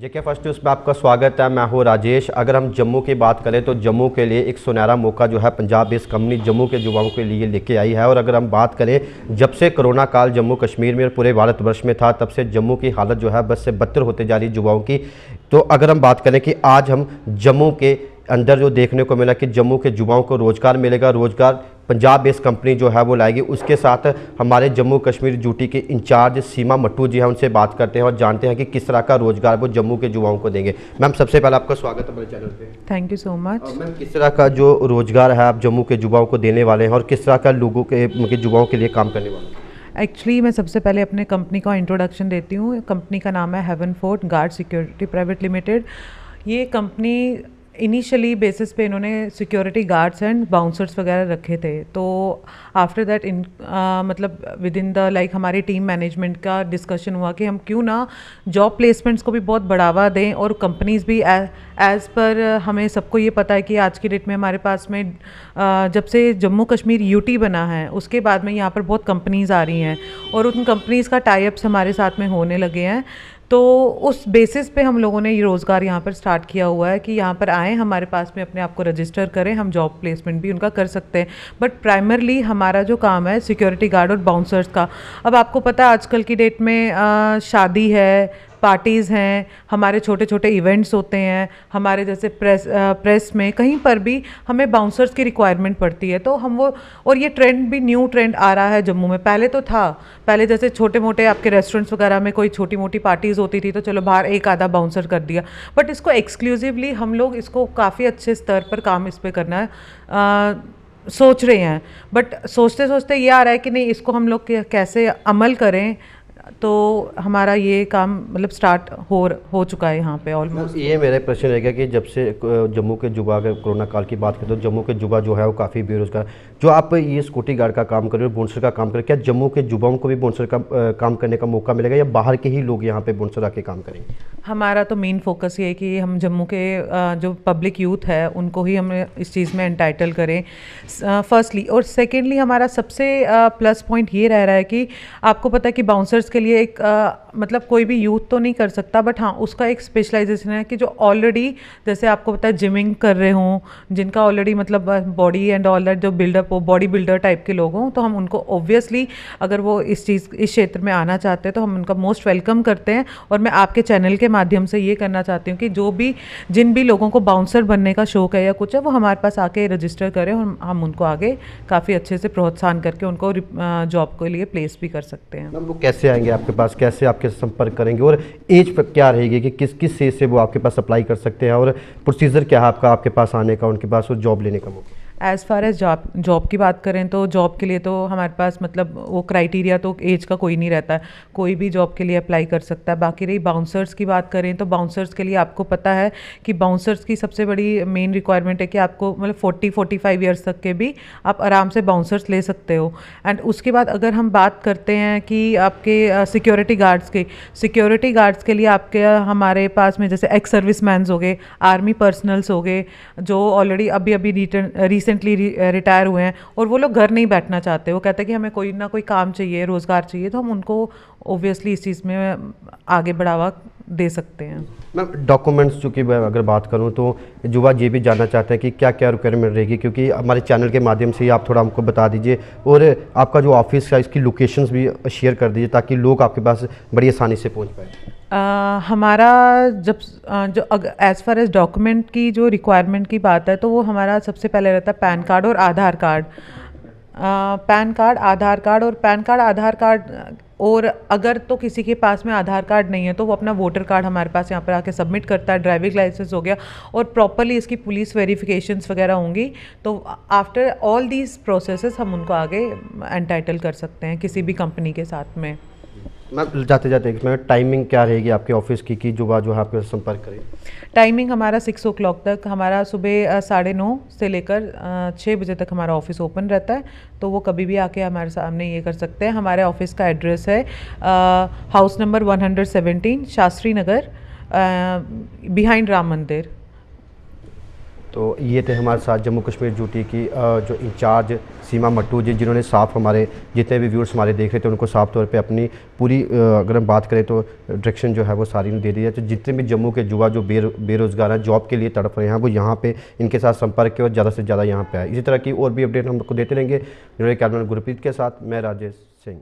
जेके first news में आपका स्वागत है, मैं हूँ राजेश। अगर हम जम्मू की बात करें तो जम्मू के लिए एक सुनहरा मौका जो है पंजाब बेस्ड कंपनी जम्मू के युवाओं के लिए लेके आई है। और अगर हम बात करें, जब से कोरोना काल जम्मू कश्मीर में और पूरे भारतवर्ष में था, तब से जम्मू की हालत जो है बस से बदतर होते जा रही युवाओं की। तो अगर हम बात करें कि आज हम जम्मू के अंदर जो देखने को मिला कि जम्मू के युवाओं को रोज़गार मिलेगा, रोज़गार पंजाब बेस्ड कंपनी जो है वो लाएगी। उसके साथ हमारे जम्मू कश्मीर ड्यूटी के इंचार्ज सीमा मट्टू जी हैं उनसे बात करते हैं और जानते हैं कि किस तरह का रोज़गार वो जम्मू के युवाओं को देंगे। मैम सबसे पहले आपका स्वागत है हमारे चैनल पे। Thank you so much ma'am किस तरह का जो रोज़गार है आप जम्मू के युवाओं को देने वाले हैं और किस तरह का लोगों के युवाओं के लिए काम करने वाले हैं? एक्चुअली मैं सबसे पहले अपने कंपनी का इंट्रोडक्शन देती हूँ। कंपनी का नाम है Haven Fort Guard Security Private Limited ये कंपनी इनिशियली बेसिस पे इन्होंने सिक्योरिटी गार्ड्स एंड बाउंसर्स वगैरह रखे थे तो आफ्टर दैट इन मतलब विद इन द लाइक हमारी टीम मैनेजमेंट का डिस्कशन हुआ कि हम क्यों ना जॉब प्लेसमेंट्स को भी बहुत बढ़ावा दें और कंपनीज़ भी एज़ पर हमें सबको ये पता है कि आज की डेट में हमारे पास में uh, जब से जम्मू कश्मीर यूटी बना है उसके बाद में यहाँ पर बहुत कंपनीज़ आ रही हैं और उन कंपनीज़ का टाइप्स हमारे साथ में होने लगे हैं। तो उस बेसिस पे हम लोगों ने ये रोज़गार यहाँ पर स्टार्ट किया हुआ है कि यहाँ पर आएँ, हमारे पास में अपने आप को रजिस्टर करें, हम जॉब प्लेसमेंट भी उनका कर सकते हैं। बट प्राइमरली हमारा जो काम है सिक्योरिटी गार्ड और बाउंसर्स का। अब आपको पता है आजकल की डेट में शादी है पार्टीज़ हैं हमारे छोटे छोटे इवेंट्स होते हैं हमारे जैसे प्रेस आ, प्रेस में कहीं पर भी हमें बाउंसर्स की रिक्वायरमेंट पड़ती है। तो हम वो और ये ट्रेंड भी न्यू ट्रेंड आ रहा है जम्मू में। पहले तो था पहले जैसे छोटे मोटे आपके रेस्टोरेंट्स वगैरह में कोई छोटी मोटी पार्टीज़ होती थी तो चलो बाहर एक आधा बाउंसर कर दिया। बट इसको एक्सक्लूसिवली हम लोग इसको काफ़ी अच्छे स्तर पर काम इस पर करना है। आ, सोच रहे हैं। बट सोचते सोचते ये आ रहा है कि नहीं इसको हम लोग कैसे अमल करें तो हमारा ये काम मतलब स्टार्ट हो हो चुका है यहाँ पे ऑलमोस्ट ये मेरा प्रश्न रहेगा कि जब से जम्मू के युवा अगर कोरोना काल की बात करें तो जम्मू के युवा जो है वो काफ़ी बेरोजगार जो आप ये सिक्योरिटी गार्ड का काम कर रहे हो बोनसर का काम कर क्या जम्मू के युवाओं को भी बोनसर का काम करने का मौका मिलेगा या बाहर के ही लोग यहाँ पे बोनसर आके काम करेंगे? हमारा तो मेन फोकस ये है कि हम जम्मू के जो पब्लिक यूथ है उनको ही हम इस चीज़ में एंटाइटल करें। फर्स्टली और सेकेंडली हमारा सबसे प्लस पॉइंट ये रह रहा है कि आपको पता है कि बाउंसर्स के लिए एक आ, मतलब कोई भी यूथ तो नहीं कर सकता बट हाँ उसका एक स्पेशलाइजेशन है कि जो ऑलरेडी जैसे आपको पता है जिमिंग कर रहे हों जिनका ऑलरेडी मतलब बॉडी एंड ऑल दैट जो बिल्डअप हो बॉडी बिल्डर टाइप के लोग हों तो हम उनको ऑब्वियसली अगर वो इस चीज़ इस क्षेत्र में आना चाहते हैं तो हम उनका मोस्ट वेलकम करते हैं। और मैं आपके चैनल के माध्यम से ये करना चाहती हूँ कि जो भी जिन भी लोगों को बाउंसर बनने का शौक है या कुछ है वो हमारे पास आके रजिस्टर करें और हम उनको आगे काफ़ी अच्छे से प्रोत्साहन करके उनको जॉब के लिए प्लेस भी कर सकते हैं। वो कैसे आएँगे? आपके पास कैसे आपके संपर्क करेंगे और एज पर क्या रहेगी कि किस किस एज से वो आपके पास अप्लाई कर सकते हैं और प्रोसीजर क्या है आपका, आपके पास आने का, उनके पास और जॉब लेने का मौका as far as job job की बात करें तो जॉब के लिए तो हमारे पास मतलब वो क्राइटेरिया तो एज का कोई नहीं रहता। है कोई भी जॉब के लिए अप्लाई कर सकता। है बाकी रही बाउंसर्स की बात करें तो बाउंसर्स के लिए आपको पता है कि बाउंसर्स की सबसे बड़ी मेन रिक्वायरमेंट है कि आपको मतलब फोर्टी फोर्टी फाइव ईयर्स तक के भी आप आराम से बाउंसर्स ले सकते हो। एंड उसके बाद अगर हम बात करते हैं कि आपके सिक्योरिटी गार्ड्स के। सिक्योरिटी गार्ड्स के लिए आपके हमारे पास में जैसे एक्स सर्विस हो गए आर्मी पर्सनल्स हो गए, जो ऑलरेडी अभी अभी रिटर्न रिसेंटली रिटायर हुए हैं और वो लोग घर नहीं बैठना चाहते। वो कहते हैं कि हमें कोई ना कोई काम चाहिए, रोज़गार चाहिए तो हम उनको ओबियसली इस चीज़ में आगे बढ़ावा दे सकते हैं। मैम डॉक्यूमेंट्स चूँकि अगर बात करूँ तो युवा ये भी जानना चाहते हैं कि क्या क्या रिक्वायरमेंट रहेगी, क्योंकि हमारे चैनल के माध्यम से ही आप थोड़ा हमको बता दीजिए और आपका जो ऑफ़िस है इसकी लोकेशंस भी शेयर कर दीजिए ताकि लोग आपके पास बड़ी आसानी से पहुँच पाए। Uh, हमारा जब जो एज़ फार एज़ डॉक्यूमेंट की जो रिक्वायरमेंट की बात है तो वो हमारा सबसे पहले रहता है पैन कार्ड और Aadhaar card PAN card Aadhaar card और पैन कार्ड आधार कार्ड और अगर तो किसी के पास में आधार कार्ड नहीं है तो वो अपना वोटर कार्ड हमारे पास यहाँ पर आके सबमिट करता है ड्राइविंग लाइसेंस हो गया और प्रॉपरली इसकी पुलिस वेरिफिकेशंस वगैरह होंगी तो आफ्टर ऑल दीज प्रोसेसेस हम उनको आगे एंटाइटल कर सकते हैं किसी भी कंपनी के साथ में. जाते जाते मैं टाइमिंग क्या रहेगी आपके ऑफ़िस की, कि जो जो आपके संपर्क करें? टाइमिंग हमारा सिक्स ओ क्लॉक तक, हमारा सुबह साढ़े नौ से लेकर छः बजे तक हमारा ऑफ़िस ओपन रहता है तो वो कभी भी आके हमारे सामने ये कर सकते हैं। हमारे ऑफ़िस का एड्रेस है house number one hundred seventeen Shastri Nagar behind Ram Mandir. तो ये थे हमारे साथ जम्मू कश्मीर ड्यूटी की जो इंचार्ज सीमा मट्टू जी, जिन्होंने साफ़ हमारे, जितने भी व्यूअर्स हमारे देख रहे थे, उनको साफ़ तौर पे अपनी पूरी अगर हम बात करें तो डायरेक्शन जो है वो सारी ने दे दी है। तो जितने भी जम्मू के युवा जो बेरो, बेरोज़गार हैं जॉब के लिए तड़प रहे हैं, वो यहाँ पर इनके साथ संपर्क के और ज़्यादा से ज़्यादा यहाँ पे आए। इसी तरह की और भी अपडेट हम आपको देते रहेंगे। मेरे कैमरा गुरप्रीत के साथ, मैं राजेश सिंह।